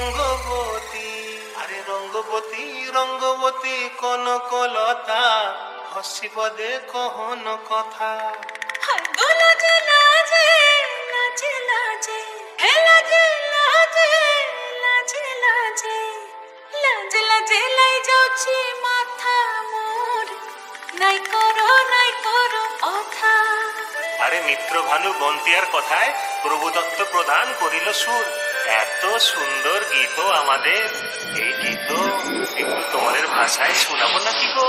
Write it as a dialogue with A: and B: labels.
A: রঙ্গবতী। আরে রঙ্গবতী রঙ্গবতী কোন কলতা? হসিব দে কহন কথা।
B: লাজে লাজে লাজে লাজে লাজে লাজে লাজে লাজে। লাজে লাজে লাই যাচ্ছি মাথা মোর। নাই করো নাই কথা
A: আরে মিত্র ভানু বন্তিয়ার কথায় প্রভুদত্ত প্রদান করিল সুর। এত সুন্দর গীত আমাদের। এই গীত একটু তোমাদের ভাষায় শোনাবো নাকি গো?